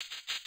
you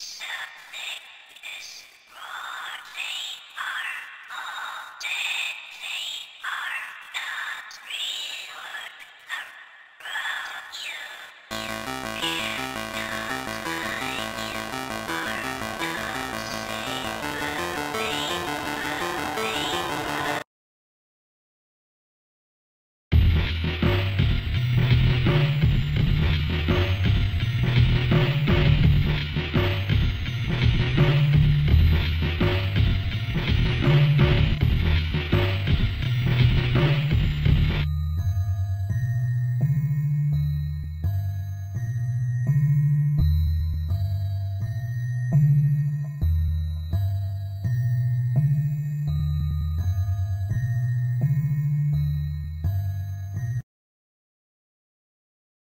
Thank